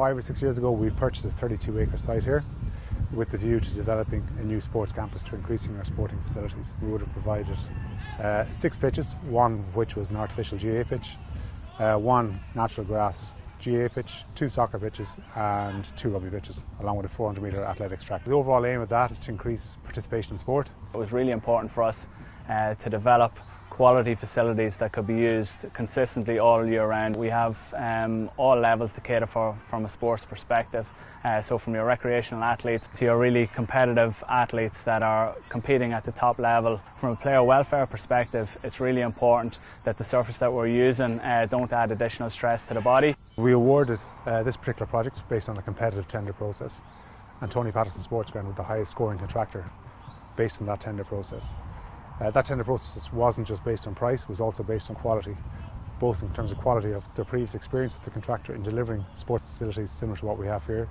five or six years ago, we purchased a 32 acre site here with the view to developing a new sports campus to increasing our sporting facilities. We would have provided uh, six pitches, one of which was an artificial GAA pitch, uh, one natural grass GAA pitch, two soccer pitches, and two rugby pitches, along with a 400 metre athletics track. The overall aim of that is to increase participation in sport. It was really important for us uh, to develop quality facilities that could be used consistently all year round. We have um, all levels to cater for from a sports perspective. Uh, so from your recreational athletes to your really competitive athletes that are competing at the top level. From a player welfare perspective, it's really important that the surface that we're using uh, don't add additional stress to the body. We awarded uh, this particular project based on a competitive tender process and Tony Patterson Sports Ground was the highest scoring contractor based on that tender process. Uh, that tender process wasn't just based on price, it was also based on quality, both in terms of quality of their previous experience of the contractor in delivering sports facilities similar to what we have here,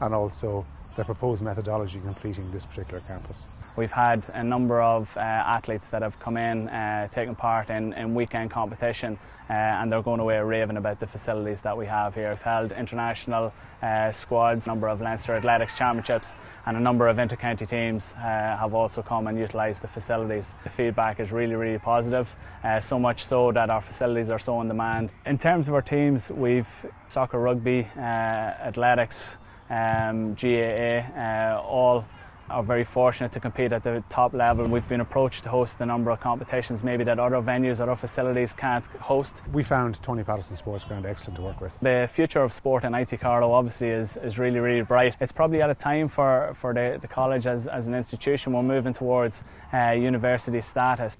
and also their proposed methodology completing this particular campus. We've had a number of uh, athletes that have come in, uh, taken part in, in weekend competition, uh, and they're going away raving about the facilities that we have here. We've held international uh, squads, a number of Leinster Athletics Championships, and a number of inter-county teams uh, have also come and utilised the facilities. The feedback is really, really positive, uh, so much so that our facilities are so in demand. In terms of our teams, we've soccer, rugby, athletics, um, GAA, all are very fortunate to compete at the top level. We've been approached to host a number of competitions maybe that other venues, other facilities can't host. We found Tony Patterson Sports Ground excellent to work with. The future of sport in IT Carlow obviously is, is really, really bright. It's probably at a time for, for the, the college as, as an institution. We're moving towards uh, university status.